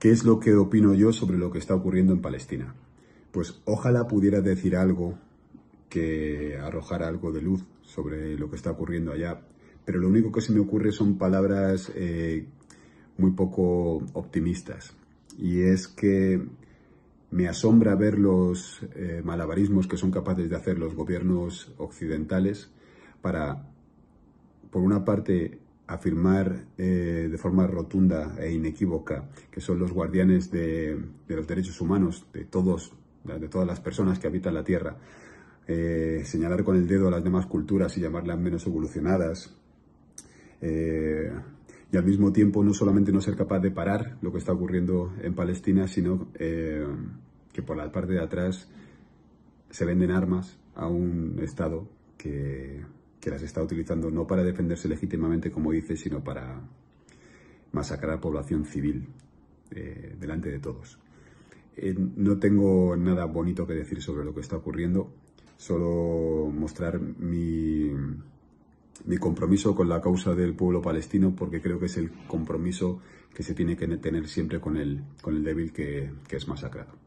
¿Qué es lo que opino yo sobre lo que está ocurriendo en Palestina? Pues ojalá pudiera decir algo que arrojara algo de luz sobre lo que está ocurriendo allá, pero lo único que se me ocurre son palabras eh, muy poco optimistas. Y es que me asombra ver los eh, malabarismos que son capaces de hacer los gobiernos occidentales para, por una parte, afirmar eh, de forma rotunda e inequívoca que son los guardianes de, los derechos humanos de todos, de todas las personas que habitan la Tierra, eh, señalar con el dedo a las demás culturas y llamarlas menos evolucionadas, eh, y al mismo tiempo no solamente no ser capaz de parar lo que está ocurriendo en Palestina, sino que por la parte de atrás se venden armas a un Estado que que las está utilizando no para defenderse legítimamente, como dice, sino para masacrar a población civil eh, delante de todos. Eh, no tengo nada bonito que decir sobre lo que está ocurriendo, solo mostrar mi, mi compromiso con la causa del pueblo palestino, porque creo que es el compromiso que se tiene que tener siempre con el, con el débil que, que es masacrado.